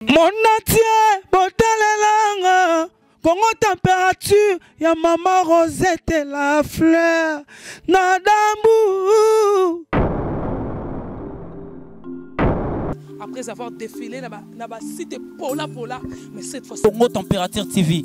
monatie botalelanga kongo temperature ya mama rosette la fleur na dambu après avoir défilé na ba, na ba site pola pola mais cette fois Congo Température TV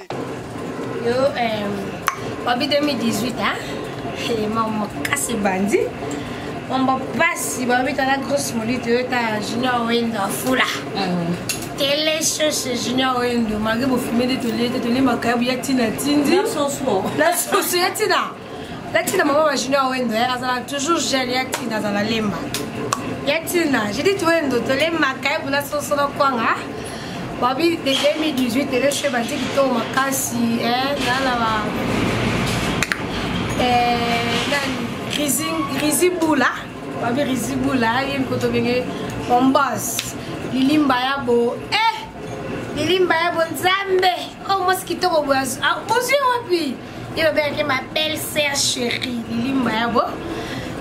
yo wabi 2018 a mama kasi ebandi mambo mpasi babetala grosse molite oyo ta junior wendo afula telesose junior wendo malgre bofumeli tolie te tolie makayabu ya tina tindi na soso ya tina L'acte de maman Junior Wendo, hein, azala toujours jeune, l'acte d'azala lemba. Yatina, j'ai dit Wendo, to lemba kaye pour la sauce na kwanga. Babi de 2018, le chef a dit que to makasi, hein, dans la ba. Eh, dans Rizing, Riziboula, Babi Riziboula, il ko to benge on boss. Lilimba ya bo, eh, Lilimba ya bo Nzambe. Oh, moi ce qui to ko bo, ah, bonjour wapi. ye babengaki ma belle sœur chérie lilimba ya bo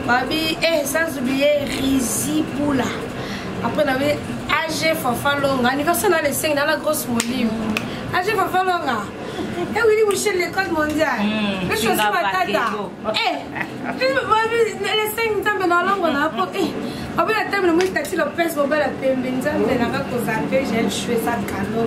babi eh, sans oublier rizi pula après nabi age fafa longa anniversaire na le 5 na la grosse molimo age fafa longa Eh oui, vous chez l'école mondiale. Mmh, je suis ma tata. Eh, les cinq nzambe na lango na po. Eh, obela table moi taxi lopez bobala pembe nzambe na ka ko zape, j'ai le choix ça canon.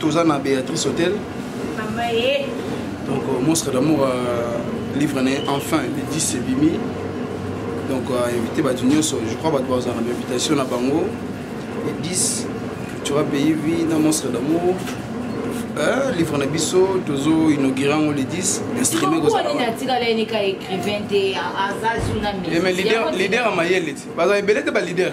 toza na béatrice hôtel donc euh, monstre d'amour euh, livre na ye enfin le 10 ebimi donc euh, invité bato nyonso je crois bato bazala na bainvitation na bango le 10 cultura pays vie na monstre d'amour Euh, livre na biso tozo inaugure yango le 10 instrime kozalaleader ya mayele te baza ebele te balider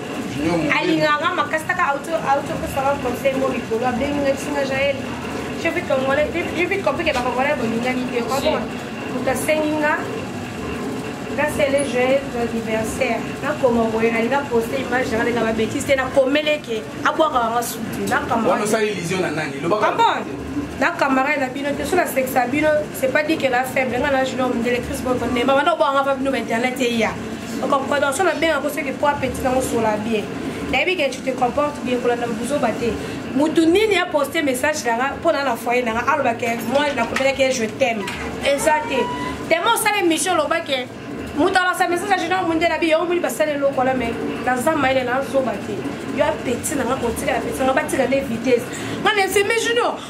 alingaka makasi taka autokosala conseil mo likolo abengi nga bisinga jael je vite congolais je vite compris ke bacongolais bolingani te okabona moto asengi nga nasele jael anniversaire nakoma boye nalinga poste image yanga ndenge babetise te nakomeleke abwaka yanga suti nakambaabon na camarade na bino te so na sexa bino c'est pas dit que na faible nga na junior mondele cris botonde babanda obwanga pa bino ba internet eya compréhension nabenga ko soki po apeti nango sola bien nayebi ke tu te comporte bien kolanda buzoba te mutu nini aposte message nanga mpo naa na foyer nanga aloba ke moi nakomelaki je t'aime eza te tellement osala émission oloba ke moto alasa message ya général munde na bi yango moni basala eloko wana mai naza mayele nazoba te yo apeti nanga kotika apeti nanga batika nde vitesse nga na efime juno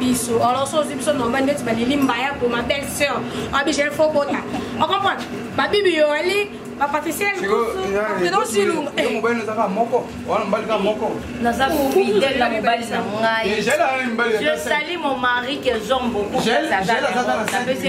biso alors so ozwi biso nomba ndeti baleli mbaya po ma belle sœur abigel fo bota ocomprendre babibi yo ali bapatricie mosusupedo silunga mobali nazaka moko wana mobali kaka moko naza fidèle na mobali na ngai je sali mon mari que j'aime beaucoup apesi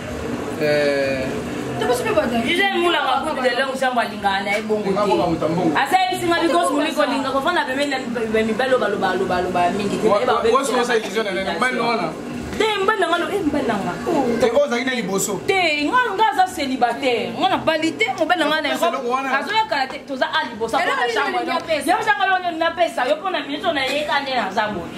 aza yebisi nga bikos moli kolinga kofanda pembeni ya mibali obalobaloba mingi te mbali nanga lo mbali nanga ozalaki na liboso te nga nga aza célibataire nga na bali te mobali nanga na europe azoya kala te toza a liboso yango zanga lonyo napesa yo mpo na minute onayeka nde naza boye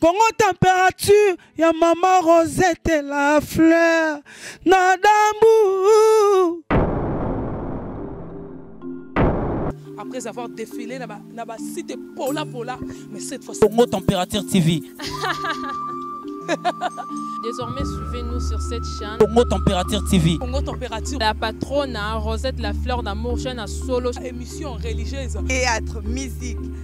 Congo température ya maman Rosette la fleur na dambu. Après avoir défilé na ba na ba site pola pola mais cette fois Congo température TV. Désormais, suivez-nous sur cette chaîne. Congo Température TV. Congo Température. La patronne, hein, Rosette La Fleur d'Amour, chaîne à solo. Émission religieuse. Théâtre, musique.